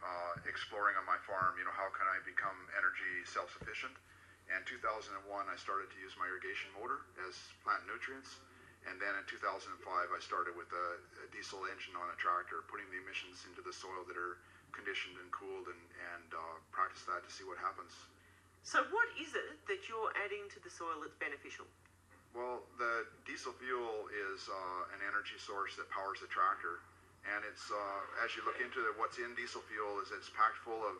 uh, exploring on my farm, you know, how can I become energy self-sufficient? And 2001, I started to use my irrigation motor as plant nutrients. And then in 2005, I started with a, a diesel engine on a tractor, putting the emissions into the soil that are conditioned and cooled, and, and uh, practice that to see what happens. So, what is it that you're adding to the soil that's beneficial? Well, the diesel fuel is uh, an energy source that powers the tractor, and it's uh, as you look into the, what's in diesel fuel is it's packed full of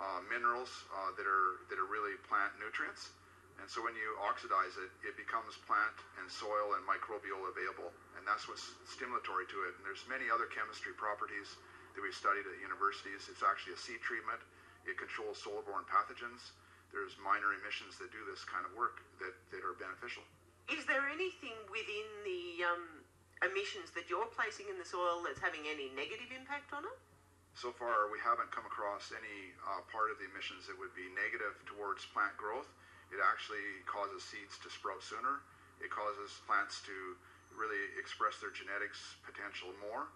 uh, minerals uh, that are that are really plant nutrients, and so when you oxidize it, it becomes plant and soil and microbial available, and that's what's stimulatory to it. And there's many other chemistry properties that we studied at universities. It's actually a seed treatment. It controls soil-borne pathogens. There's minor emissions that do this kind of work that, that are beneficial. Is there anything within the um, emissions that you're placing in the soil that's having any negative impact on it? So far, we haven't come across any uh, part of the emissions that would be negative towards plant growth. It actually causes seeds to sprout sooner. It causes plants to really express their genetics potential more.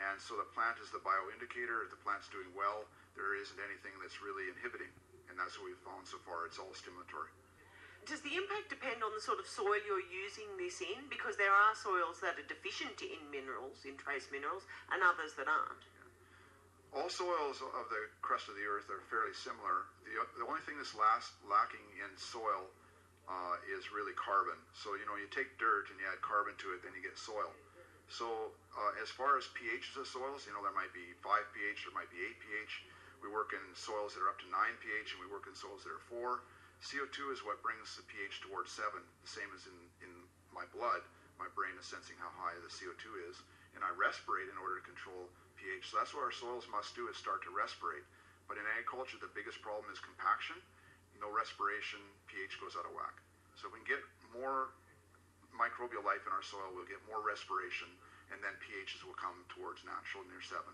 And so the plant is the bioindicator. If the plant's doing well, there isn't anything that's really inhibiting. And that's what we've found so far. It's all stimulatory. Does the impact depend on the sort of soil you're using this in? Because there are soils that are deficient in minerals, in trace minerals, and others that aren't. All soils of the crust of the earth are fairly similar. The, the only thing that's last, lacking in soil uh, is really carbon. So, you know, you take dirt and you add carbon to it, then you get soil. So uh, as far as pHs of soils, you know, there might be 5 pH, there might be 8 pH. We work in soils that are up to 9 pH, and we work in soils that are 4. CO2 is what brings the pH towards 7, the same as in, in my blood. My brain is sensing how high the CO2 is, and I respirate in order to control pH. So that's what our soils must do is start to respirate. But in agriculture, the biggest problem is compaction. No respiration, pH goes out of whack. So if we can get more microbial life in our soil, we'll get more respiration, and then pHs will come towards natural near seven.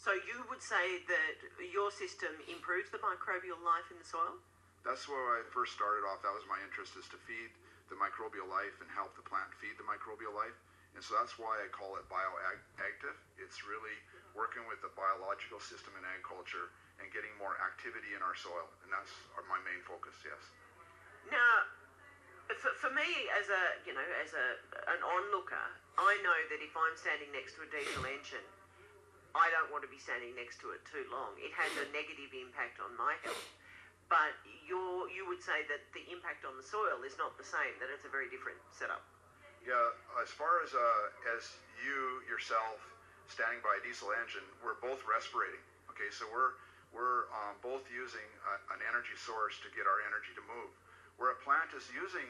So you would say that your system improves the microbial life in the soil? That's where I first started off. That was my interest is to feed the microbial life and help the plant feed the microbial life. And so that's why I call it Bio-Agtive. It's really working with the biological system in agriculture and getting more activity in our soil. And that's my main focus, yes. Now, for, for me as a you know as a an onlooker, I know that if I'm standing next to a diesel engine, I don't want to be standing next to it too long. It has a negative impact on my health. But you you would say that the impact on the soil is not the same. That it's a very different setup. Yeah, as far as uh, as you yourself standing by a diesel engine, we're both respirating. Okay, so we're we're um, both using a, an energy source to get our energy to move where a plant is using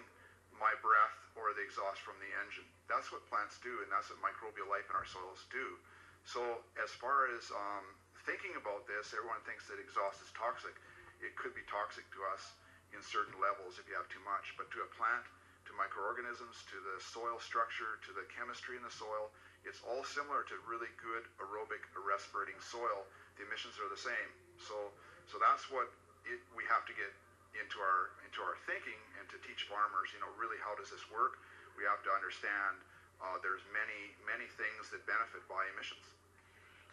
my breath or the exhaust from the engine. That's what plants do, and that's what microbial life in our soils do. So, as far as um, thinking about this, everyone thinks that exhaust is toxic. It could be toxic to us in certain levels if you have too much, but to a plant, to microorganisms, to the soil structure, to the chemistry in the soil, it's all similar to really good aerobic respirating soil. The emissions are the same. So, so that's what it, we have to get into our into our thinking and to teach farmers, you know, really how does this work? We have to understand uh, there's many many things that benefit by emissions.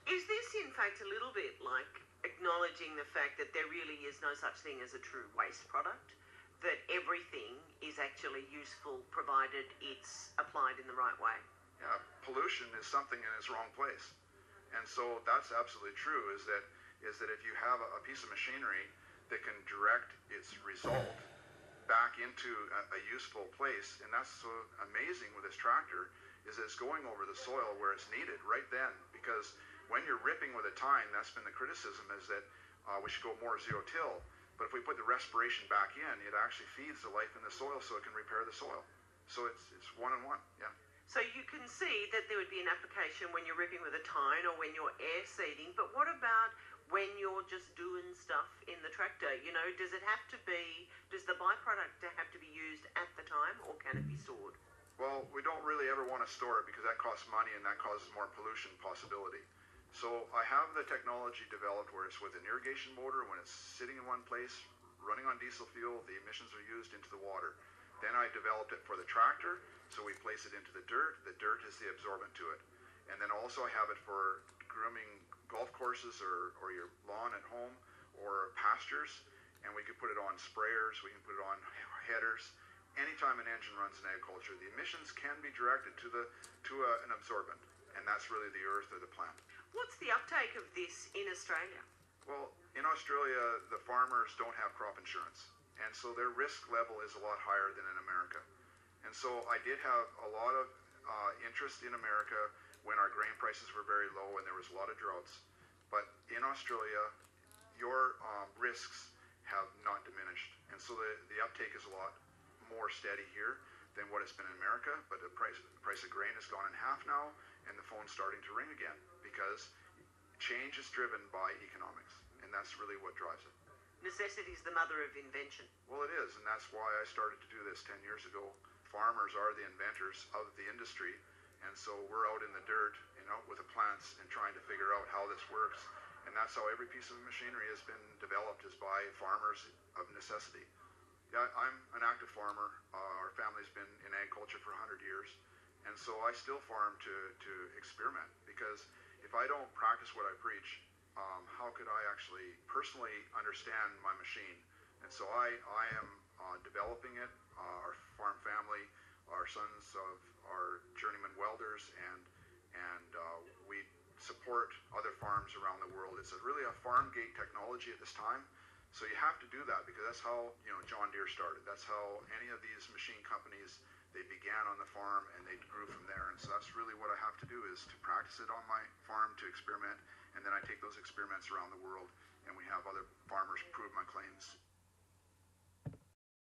Is this in fact a little bit like acknowledging the fact that there really is no such thing as a true waste product? That everything is actually useful provided it's applied in the right way. Yeah, pollution is something in its wrong place, and so that's absolutely true. Is that is that if you have a, piece of machinery that can direct its result back into a, a, useful place. And that's so amazing with this tractor is it's going over the soil where it's needed right then. Because when you're ripping with a tine, that's been the criticism is that uh, we should go more zero till. But if we put the respiration back in, it actually feeds the life in the soil so it can repair the soil. So it's it's one and one, yeah. So you can see that there would be an application when you're ripping with a tine or when you're air seeding. But what about when you're just doing stuff in the tractor? You know, does it have to be, does the byproduct have to be used at the time or can it be stored? Well, we don't really ever want to store it because that costs money and that causes more pollution possibility. So I have the technology developed where it's with an irrigation motor, when it's sitting in one place, running on diesel fuel, the emissions are used into the water. Then I developed it for the tractor, so we place it into the dirt. The dirt is the absorbent to it. And then also I have it for grooming golf courses or, or your lawn at home or pastures, and we could put it on sprayers, we can put it on headers. Anytime an engine runs in agriculture, the emissions can be directed to the to a, an absorbent, and that's really the earth or the plant. What's the uptake of this in Australia? Well, in Australia, the farmers don't have crop insurance, and so their risk level is a lot higher than in America. And so I did have a lot of uh, interest in America when our grain prices were very low and there was a lot of droughts. But in Australia, your um, risks have not diminished, and so the, the uptake is a lot more steady here than what it's been in America. But the price the price of grain has gone in half now, and the phone's starting to ring again because change is driven by economics, and that's really what drives it. Necessity is the mother of invention. Well, it is, and that's why I started to do this 10 years ago. Farmers are the inventors of the industry, and so we're out in the dirt, you know, with the plants and trying to figure out how this works. And that's how every piece of machinery has been developed is by farmers of necessity. Yeah, I'm an active farmer. Uh, our family's been in agriculture for 100 years, and so I still farm to, to experiment because if I don't practice what I preach, um, how could I actually personally understand my machine? And so I, I am uh, developing it. Uh, our farm family, our sons of our journeyman welders, and and uh, we support other farms around the world. It's a, really a farm gate technology at this time. So you have to do that because that's how you know John Deere started. That's how any of these machine companies they began on the farm and they grew from there. And so that's really what I have to do is to practice it on my farm to experiment, and then I take those experiments around the world, and we have other farmers prove my claims